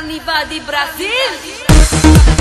Carnival de Brasil.